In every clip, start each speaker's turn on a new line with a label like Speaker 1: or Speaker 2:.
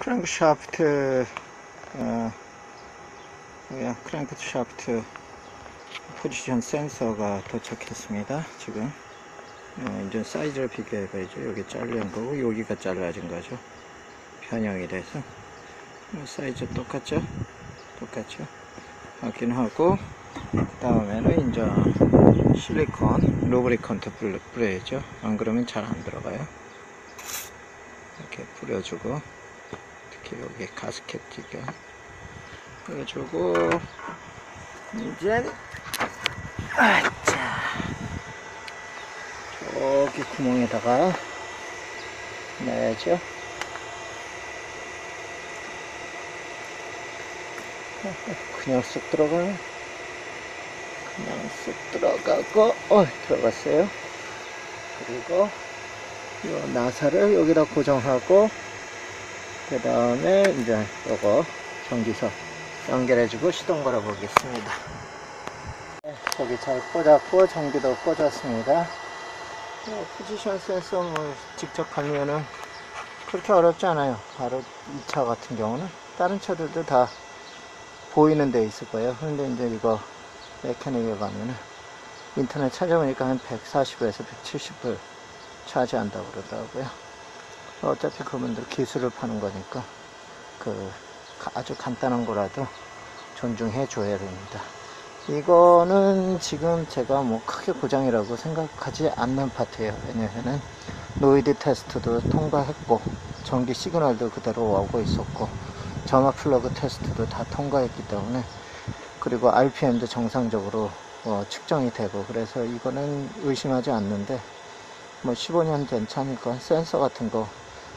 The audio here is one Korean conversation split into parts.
Speaker 1: Crankshaft 어, crankshaft position sensor가 도착했습니다 지금. 어, 이제 사이즈를 비교해 봐야죠 여기 잘린 거고 여기가 잘라진 거죠. 변형이 돼서. 어, 사이즈 똑같죠? 똑같죠? 확인하고 그 다음에는 이제 silicone lubricant 뿌려야죠. 안 그러면 잘 안 들어가요. 이렇게 뿌려주고 특히 여기 가스켓 지금 뿌려주고 이제 아차. 저기 구멍에다가 넣어야죠. 그냥 쑥 들어가요 그냥 쑥 들어가고 어 들어갔어요. 그리고 이 나사를 여기다 고정하고 그 다음에 이제 요거 전기서 연결해주고 시동 걸어 보겠습니다. 네, 저기 잘 꽂았고 전기도 꽂았습니다. 어, 포지션 센서 뭐 직접 갈면은 그렇게 어렵지 않아요. 바로 이 차 같은 경우는 다른 차들도 다 보이는 데 있을 거예요. 근데 이제 이거 메카닉에 가면은 인터넷 찾아보니까 한 140에서 170불 charge한다고 그러더라고요 어차피 그분들 기술을 파는 거니까 그 아주 간단한 거라도 존중해 줘야 됩니다. 이거는 지금 제가 뭐 크게 고장이라고 생각하지 않는 파트예요. 왜냐면은 noid test도 통과했고 전기 시그널도 그대로 오고 있었고 점화 플러그 테스트도 다 통과했기 때문에 그리고 RPM도 정상적으로 어, 측정이 되고 그래서 이거는 의심하지 않는데 뭐 15년 된 차니까 센서 같은 거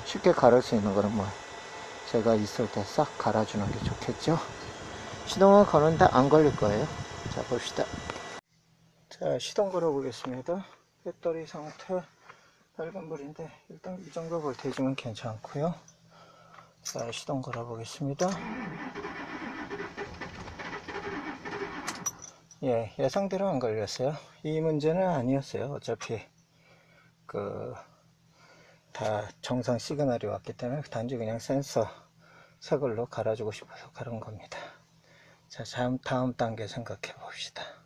Speaker 1: 쉽게 갈을 수 있는 거는 뭐 제가 있을 때 싹 갈아주는 게 좋겠죠? 시동을 거는데 안 걸릴 거예요. 자 봅시다. 자 시동 걸어 보겠습니다. 배터리 상태 빨간불인데 일단 이 정도 볼테이지면 괜찮고요. 자 시동 걸어 보겠습니다. 예 예상대로 안 걸렸어요. 이 문제는 아니었어요. 어차피 그 다 정상 시그널이 왔기 때문에 단지 그냥 센서 새 걸로 갈아주고 싶어서 그런 겁니다. 자 다음, 다음 단계 생각해 봅시다